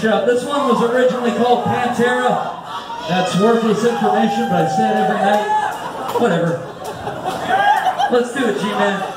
This one was originally called Pantera. That's worthless information, but I say it every night. Whatever. Let's do it, G-Man.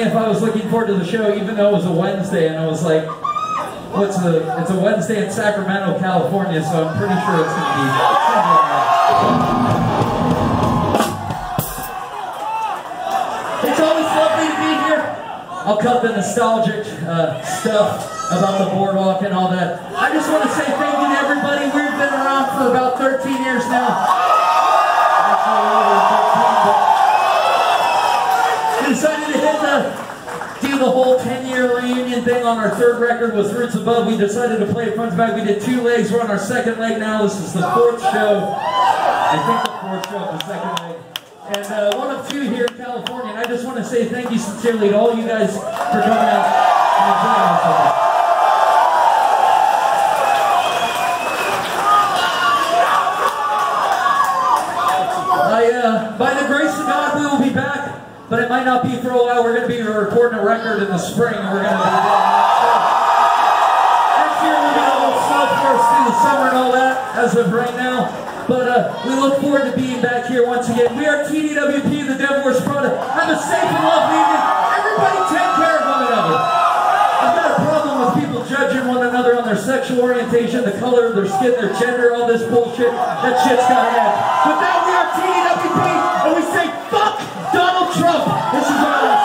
If I was looking forward to the show, even though it was a Wednesday, and I was like, "What's a? It's a Wednesday in Sacramento, California, so I'm pretty sure it's gonna be." It's gonna be. It's always lovely to be here. I'll cut the nostalgic uh, stuff about the boardwalk and all that. I just want to say thank you to everybody. We've been around for about 13 years now. Decided to do the whole 10-year reunion thing on our third record with Roots Above. We decided to play it front to back. We did two legs. We're on our second leg now. This is the fourth show. I think the fourth show the second leg. And uh, one of two here in California. And I just want to say thank you sincerely to all you guys for coming out and enjoying us uh, by the grace of God, we will be back, but it might not be for a while. We're going to be recording a record in the spring. We're going to be next year We're going to slow for us through the summer and all that, as of right now. But uh, we look forward to being back here once again. We are TDWP, the Devil Wears. Have a safe and lovely evening. Everybody take care of one another. I've got a problem with people judging one another on their sexual orientation, the color of their skin, their gender, all this bullshit. That shit's gotta end. But now we are TDWP, and we say, Trump. This is our